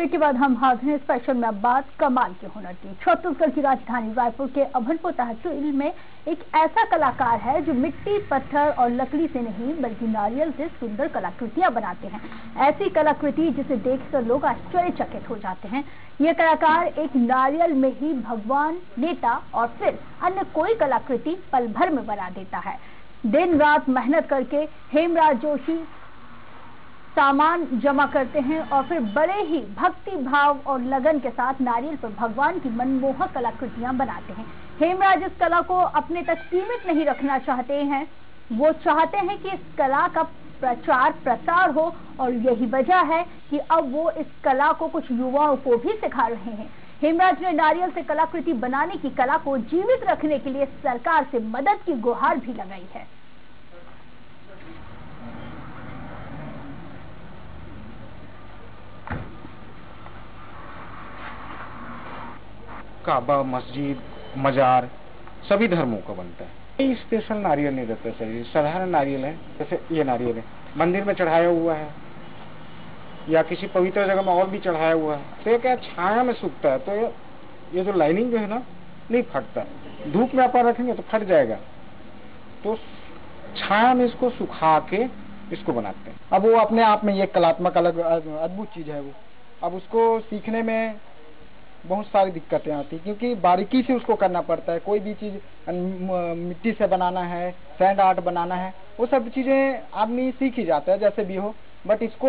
Break के बाद हम हाजिर हैं स्पेशल में बात कमाल के हुनर की। छत्तीसगढ़ की राजधानी रायपुर के अभनपुर तहसील में एक ऐसा कलाकार है जो मिट्टी, पत्थर और लकड़ी से नहीं, बल्कि नारियल से सुंदर कलाकृतियाँ बनाते हैं। ऐसी कलाकृति जिसे देखकर लोग आश्चर्यचकित हो जाते हैं। ये कलाकार एक नारियल में ही भगवान, नेता और फिर अन्य कोई कलाकृति पल भर में बना देता है। दिन रात मेहनत करके हेमराज जोशी सामान जमा करते हैं और फिर बड़े ही भक्ति भाव और लगन के साथ नारियल पर भगवान की मनमोहक कलाकृतियाँ बनाते हैं। हेमराज इस कला को अपने तक सीमित नहीं रखना चाहते हैं। वो चाहते हैं कि इस कला का प्रचार प्रसार हो और यही वजह है कि अब वो इस कला को कुछ युवाओं को भी सिखा रहे हैं। हेमराज ने नारियल से कलाकृति बनाने की कला को जीवित रखने के लिए सरकार से मदद की गुहार भी लगाई है। काबा मस्जिद मजार सभी धर्मों का बनता है। स्पेशल नारियल नहीं रहता सर साधारण नारियल है जैसे ये नारियल है। मंदिर में चढ़ाया हुआ है या किसी पवित्र जगह में और भी चढ़ाया हुआ है। तो ये क्या छाया में सूखता है? तो ये, ये जो लाइनिंग जो है ना नहीं फटता। धूप में आप रखेंगे तो फट जाएगा। तो छाया में इसको सुखा के इसको बनाते हैं। अब वो अपने आप में ये कलात्मक अलग अद्भुत चीज़ है वो। अब उसको सीखने में बहुत सारी दिक्कतें आती क्योंकि बारीकी से उसको करना पड़ता है। कोई भी चीज़ मिट्टी से बनाना है, सैंड आर्ट बनाना है, वो सब चीज़ें आदमी सीख ही जाता है, जैसे भी हो। बट इसको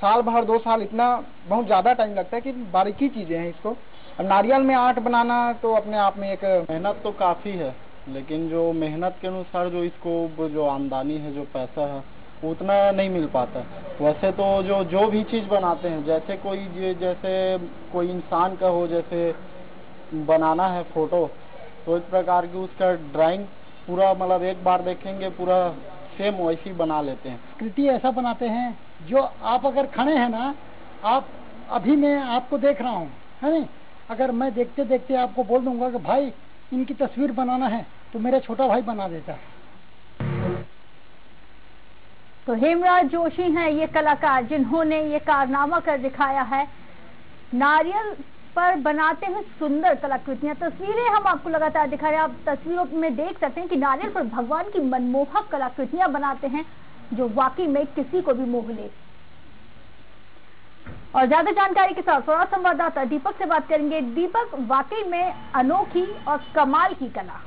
साल भर, दो साल इतना बहुत ज़्यादा टाइम लगता है कि बारीकी चीज़ें हैं इसको। नारियल में आर्ट बनाना तो अपने आप में एक मेहनत तो काफ़ी है, लेकिन जो मेहनत के अनुसार जो इसको, जो आमदनी है, जो पैसा है उतना नहीं मिल पाता। वैसे तो जो जो भी चीज़ बनाते हैं, जैसे कोई जैसे कोई इंसान का हो, जैसे बनाना है फ़ोटो तो इस प्रकार की उसका ड्राइंग पूरा मतलब एक बार देखेंगे, पूरा सेम वैसी बना लेते हैं। कृति ऐसा बनाते हैं, जो आप अगर खड़े हैं ना, आप अभी मैं आपको देख रहा हूँ, है नहीं? अगर मैं देखते देखते आपको बोल दूँगा कि भाई, इनकी तस्वीर बनाना है तो मेरा छोटा भाई बना देता। है तो हेमराज जोशी हैं, ये कलाकार जिन्होंने ये कारनामा कर दिखाया है। नारियल पर बनाते हैं सुंदर कलाकृतियाँ। तस्वीरें हम आपको लगातार दिखा रहे हैं। आप तस्वीरों में देख सकते हैं कि नारियल पर भगवान की मनमोहक कलाकृतियाँ बनाते हैं, जो वाकई में किसी को भी मोह ले। और ज़्यादा जानकारी के साथ थोड़ा संवाददाता दीपक से बात करेंगे। दीपक वाकई में अनोखी और कमाल की कला।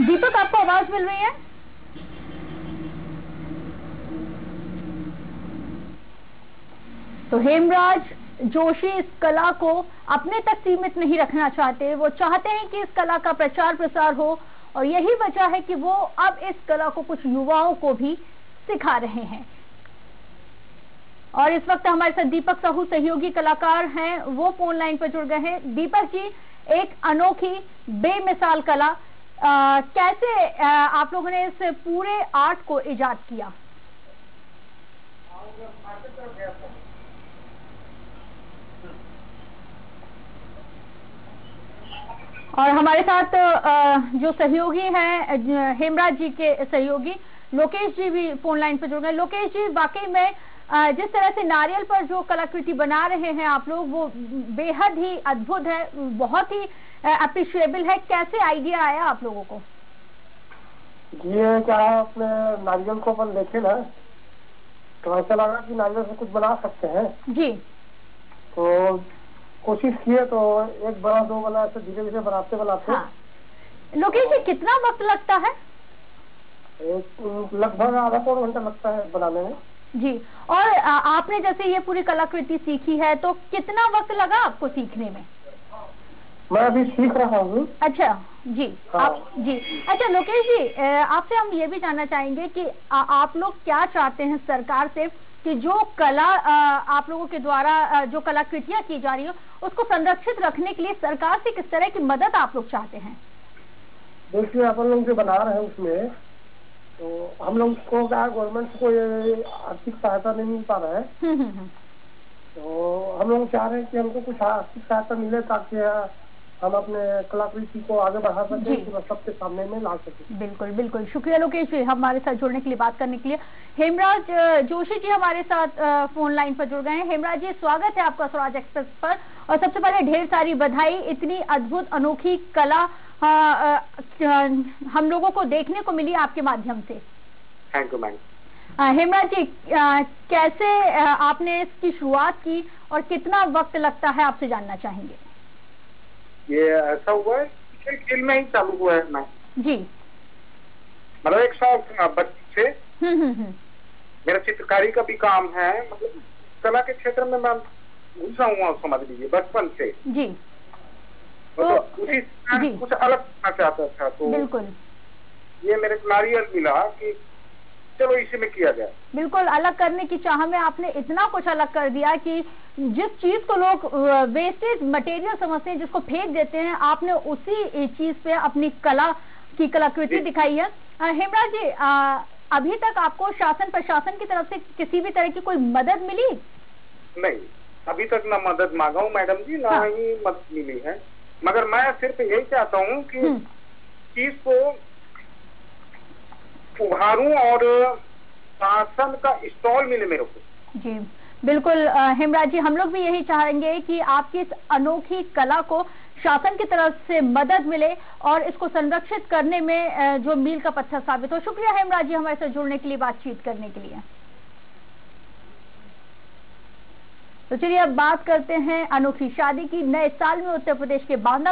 दीपक, आपको आवाज़ मिल रही है? तो हेमराज जोशी इस कला को अपने तक सीमित नहीं रखना चाहते। वो चाहते हैं कि इस कला का प्रचार प्रसार हो और यही वजह है कि वो अब इस कला को कुछ युवाओं को भी सिखा रहे हैं। और इस वक्त हमारे साथ दीपक साहू, सहयोगी कलाकार हैं। वो फ़ोन लाइन पर जुड़ गए हैं। दीपक जी, एक अनोखी, बेमिसाल कला आ, कैसे आ, आप लोगों ने इस पूरे आर्ट को इजाद किया? और हमारे साथ जो सहयोगी हैं हेमराज जी के सहयोगी लोकेश जी भी फ़ोन लाइन पर जुड़ गए। लोकेश जी वाकई में जिस तरह से नारियल पर जो कलाकृति बना रहे हैं आप लोग वो बेहद ही अद्भुत है बहुत ही अप्रिशिएबल है? कैसे आइडिया आया आप लोगों को? ये क्या है अपने नारियल को अपन देखे ना तो ऐसा लगा कि नारियल से कुछ बना सकते हैं। जी। तो कोशिश किए तो एक बड़ा दो वाला ऐसे धीरे धीरे बनाते बनाते। हाँ। लोकेश जी कितना वक्त लगता है? एक लगभग आधा पौन घंटा लगता है बनाने में। जी। और आपने जैसे ये पूरी कलाकृति सीखी है तो कितना वक्त लगा आपको सीखने में? मैं अभी सीख रहा हूँ अच्छा जी हाँ। आप जी अच्छा लोकेश जी आपसे हम ये भी जानना चाहेंगे कि आ, आप लोग क्या चाहते हैं सरकार से कि जो कला आप लोगों के द्वारा जो कलाकृतियाँ की जा रही हो उसको संरक्षित रखने के लिए सरकार से किस तरह की मदद आप लोग चाहते हैं देखिए अपन लोग जो बना रहे हैं उसमें तो हम लोग को क्या गवर्नमेंट को आर्थिक सहायता नहीं मिल पा रहा है हम्म, हम्म, हम्म। तो हम लोग चाह रहे हैं कि हमको कुछ आर्थिक सहायता मिले ताकि हम अपने कलाकृति को आगे बढ़ा जी। सकें सबके सामने में ला सकें। बिल्कुल बिल्कुल। शुक्रिया लोकेश जी हमारे साथ जुड़ने के लिए बात करने के लिए। हेमराज जोशी जी हमारे साथ फ़ोन लाइन पर जुड़ गए हैं। हेमराज जी स्वागत है आपका स्वराज एक्सप्रेस पर। और सबसे पहले ढेर सारी बधाई इतनी अद्भुत अनोखी कला हम लोगों को देखने को मिली आपके माध्यम से। Thank you ma'am Hemraj ji कैसे आपने इसकी शुरुआत की और कितना वक्त लगता है आपसे जानना चाहेंगे? ये ऐसा हुआ है कि खेल में ही चालू हुआ है मैम जी। मतलब एक शौक था बच्चे से। हम्म हम्म हम्म। मेरा चित्रकारी का भी काम है मतलब कला के क्षेत्र में मैं घुसा हुआ हूँ समझ लीजिए बचपन से। जी। तो- उसी। मैं कुछ अलग करना चाहता था तो बिल्कुल। ये मेरे को नारियल मिला कि चलो इसी में किया जाए। बिल्कुल अलग करने की चाह में आपने इतना कुछ अलग कर दिया कि जिस चीज़ को लोग वेस्टेज मटेरियल समझते हैं जिसको फेंक देते हैं आपने उसी चीज़ पे अपनी कला की कलाकृति दिखाई है। हेमराज जी अ, अभी तक आपको शासन प्रशासन की तरफ़ से किसी भी तरह की कोई मदद मिली? नहीं अभी तक ना मदद मांगा हूँ मैडम जी ना हाँ। ही मदद मिली है। मगर मैं सिर्फ़ यही चाहता हूँ कि हम्म, चीज़ को उभारूं और शासन का स्टॉल मिले मेरे को जी, बिल्कुल हेमराज जी, हम लोग भी यही चाहेंगे कि आपकी इस अनोखी कला को शासन की तरफ़ से मदद मिले और इसको संरक्षित करने में जो मील का पत्थर साबित हो। शुक्रिया हेमराज जी हमारे साथ जुड़ने के लिए, बातचीत करने के लिए। तो चलिए अब बात करते हैं अनोखी शादी की। नए साल में उत्तर प्रदेश के बांदा